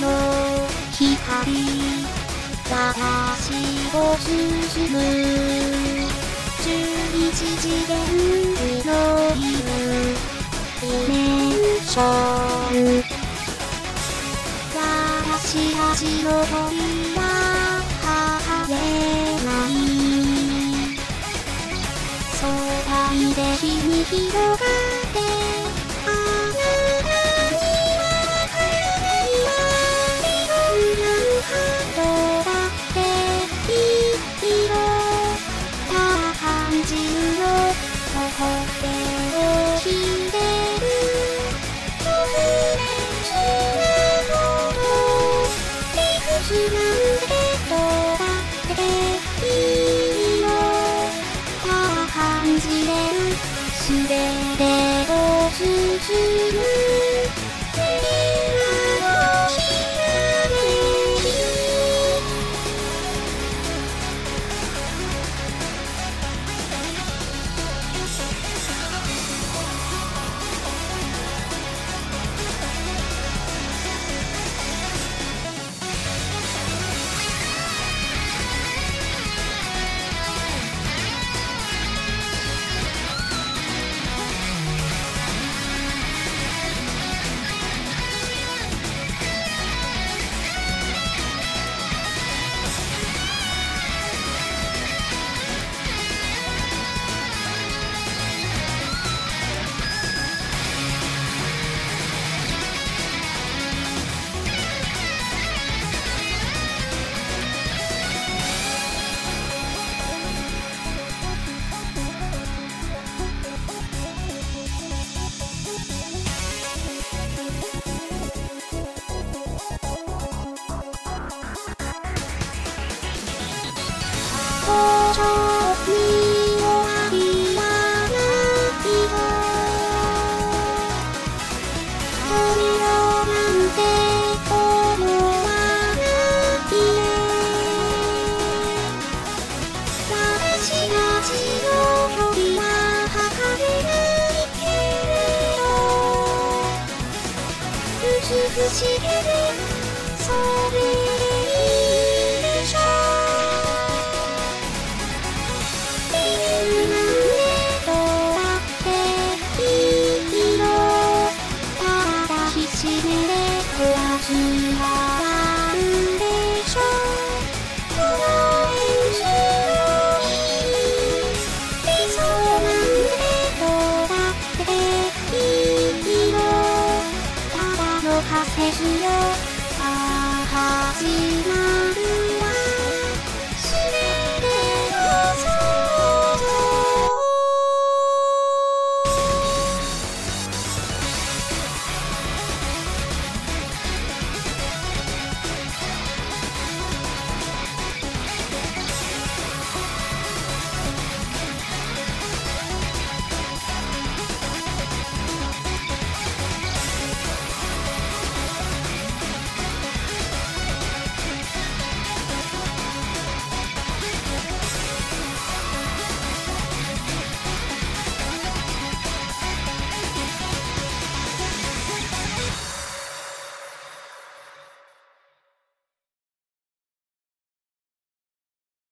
の光私を進む11次元のいるディメンション私たちの扉はれない空にで日に広がっすべてを進むしげいのただの果てずよああ始め